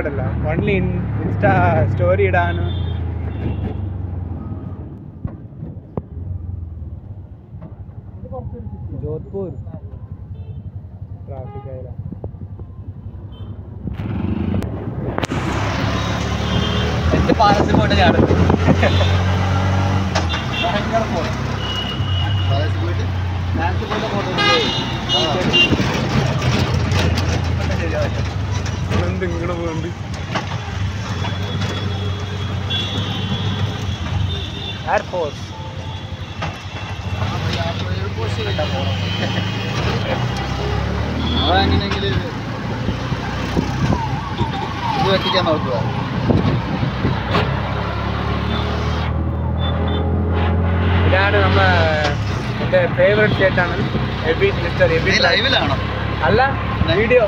ഇടല്ല only insta story ഇടാനും. Jodhpur. Traffic ആയില്ല. എന്റെ പാലസിൽ പോയിട്ട് ചാടുന്നു പാലസിൽ പോയിട്ട്? ഫോട്ടോ എന്ത് ഇങ്ങനെ പോകുന്നുണ്ട് എയർഫോഴ്സ് എങ്ങനെയെങ്കിലും ഇത് നോക്കുക ഇതാണ് നമ്മ എന്റെ ഫേവറേറ്റ് ചേട്ടാണ് എബി മിസ്റ്റർ എബി ലൈവിലാണോ അല്ല വീഡിയോ